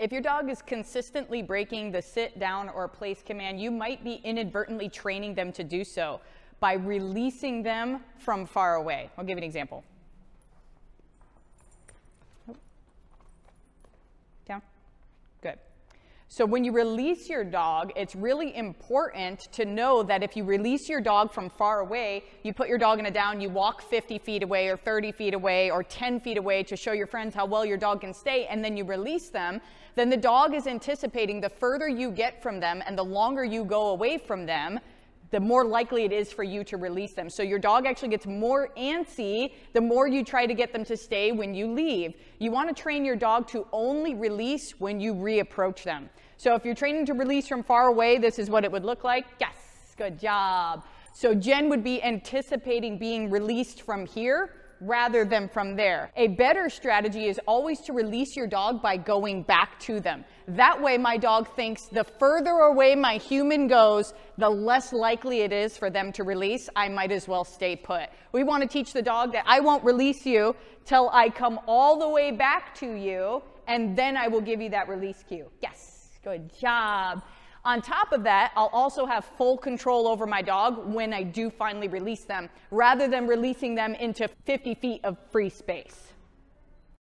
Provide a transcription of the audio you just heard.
If your dog is consistently breaking the sit down or place command, you might be inadvertently training them to do so by releasing them from far away. I'll give you an example. Down. Good. So when you release your dog, it's really important to know that if you release your dog from far away, you put your dog in a down, you walk 50 feet away or 30 feet away or 10 feet away to show your friends how well your dog can stay, and then you release them, then the dog is anticipating the further you get from them and the longer you go away from them, the more likely it is for you to release them. So your dog actually gets more antsy the more you try to get them to stay when you leave. You want to train your dog to only release when you reapproach them. So if you're training to release from far away, this is what it would look like. Yes, good job. So Jen would be anticipating being released from here rather than from there. A better strategy is always to release your dog by going back to them. That way, my dog thinks the further away my human goes, the less likely it is for them to release. I might as well stay put. We want to teach the dog that I won't release you till I come all the way back to you, and then I will give you that release cue. Yes, good job. On top of that, I'll also have full control over my dog when I do finally release them, rather than releasing them into 50 feet of free space.